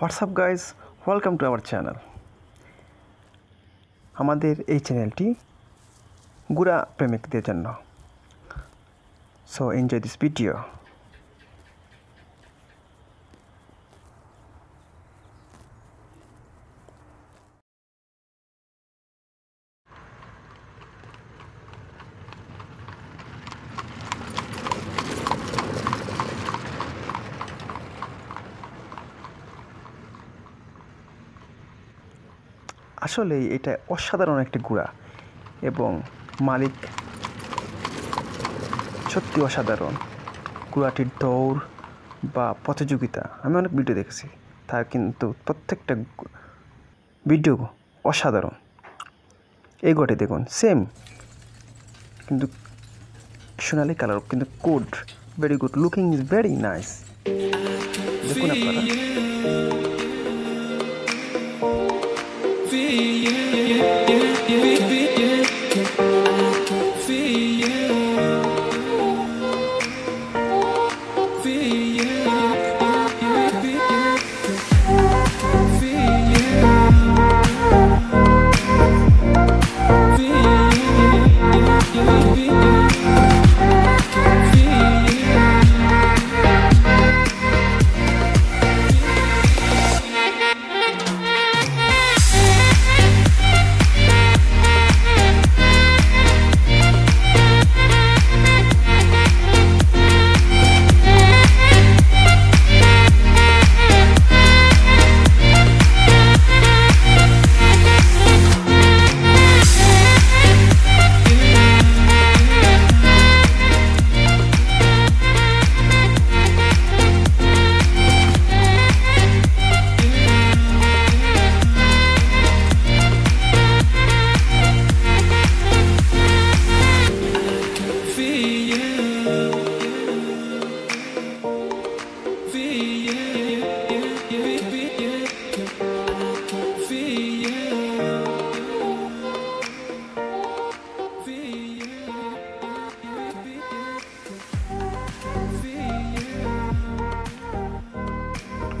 WhatsApp guys welcome to our channel আমাদের এই চ্যানেলটি গুড়া প্রেমিকদের জন্য। সো এনজয় দিস ভিডিও আসলে এটা অসাধারণ একটি গুড়া এবং মালিক সত্যি অসাধারণ। গুড়াটির দৌড় বা প্রতিযোগিতা, আমি অনেক ভিডিও দেখেছি, তার কিন্তু প্রত্যেকটা ভিডিও অসাধারণ। এই গোয়াটি দেখুন সেম কিন্তু সোনালি কালার, কিন্তু good very good looking is very nice দেখুন আপনারা। you.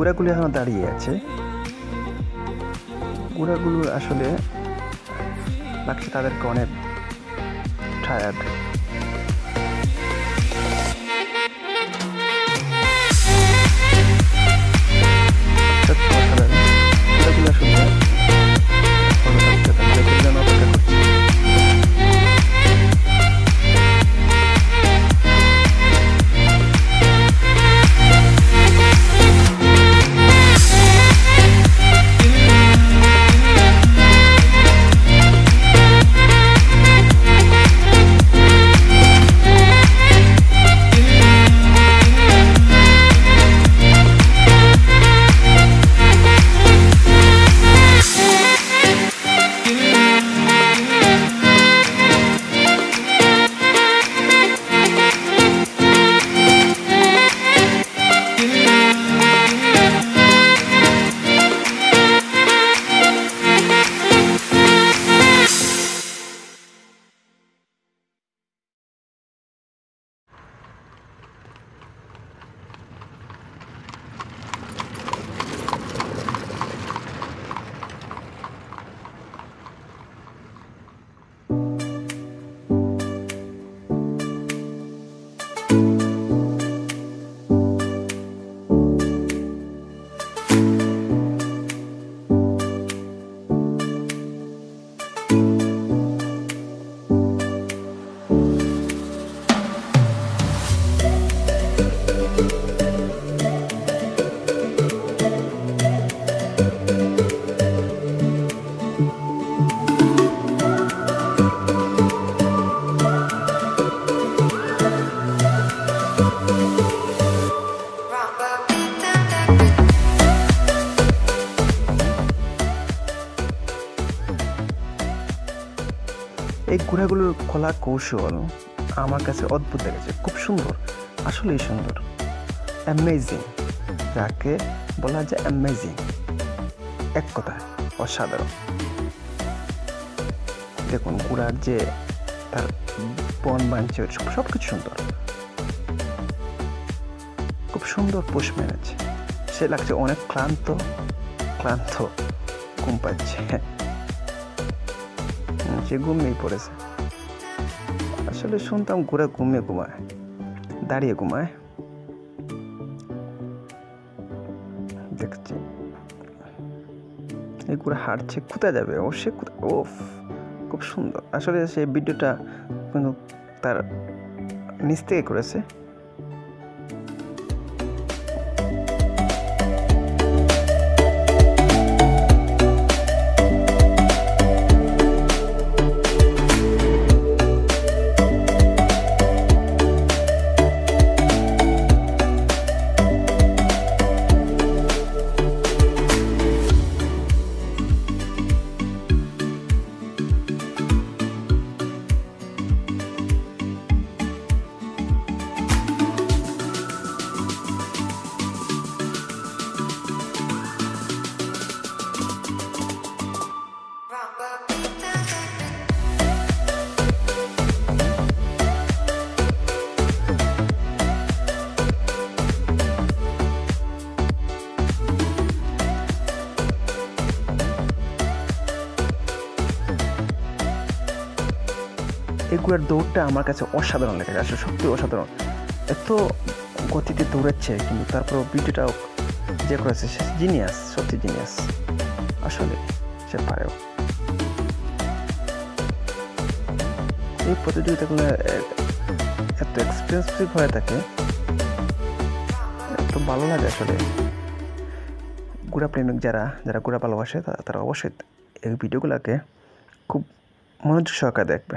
গুড়াগুলো এখন দাঁড়িয়ে আছে। গুড়াগুলো আসলে লাগছে তাদেরকে অনেক টায়ার্ড আসলে এই ঘোড়াগুলোর খোলা কৌশল আমার কাছে অদ্ভুত লেগেছে। খুব সুন্দর। আসলেই সুন্দর। অ্যামেজিং যাকে বলা যায় অ্যামেজিং এক কথায় অসাধারণ। দেখুন ঘোড়ার যে তার বন বাঞ্চে সব কিছু সুন্দর। খুব সুন্দর পোষ মেরেছে সে লাগছে অনেক ক্লান্ত ক্লান্ত ঘুম পাচ্ছে। সে ঘুমিয়েই পড়েছে। আসলে শুনতাম ঘুরে ঘুমিয়ে ঘুমায়, দাঁড়িয়ে ঘুমায়। দেখছি, এই ঘোড়া হাঁটছে, কোথায় যাবে? ও, সে ও খুব সুন্দর। আসলে সে ভিডিওটা কিন্তু তার নিচ থেকে করেছে। এগুলোর দৌড়টা আমার কাছে অসাধারণ লেগে আসলে সত্যি অসাধারণ। এত গতিতে দৌড়াচ্ছে কিন্তু তারপরেও ভিডিওটাও যে করেছে, সে জিনিয়াস সত্যি জিনিয়াস আসলে সে পারেও এই প্রতিযোগিতাগুলো এত এক্সপেন্সিভ হয়ে থাকে, এত ভালো লাগে আসলে। ঘোড়া প্রেমিক যারা যারা ঘোড়া ভালোবাসে তারা অবশ্যই এই ভিডিওগুলোকে খুব মনোযোগ সহকারে দেখবে।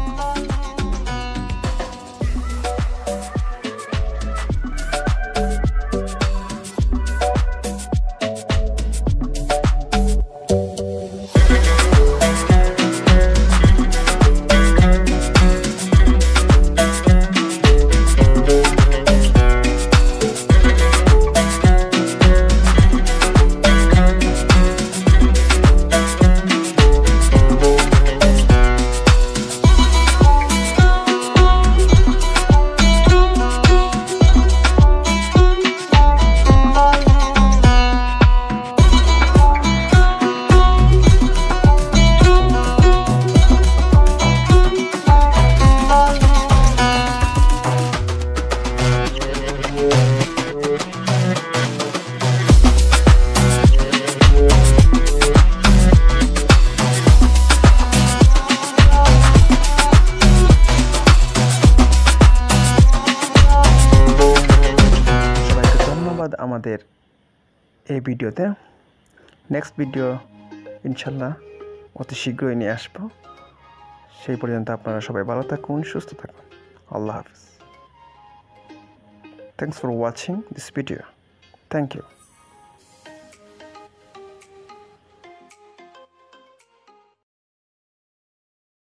আমাদের এই ভিডিওতে নেক্সট ভিডিও ইনশাল্লাহ অতি শীঘ্রই নিয়ে আসব। সেই পর্যন্ত আপনারা সবাই ভালো থাকুন, সুস্থ থাকুন। আল্লাহ হাফিজ। Thanks for watching this video thank you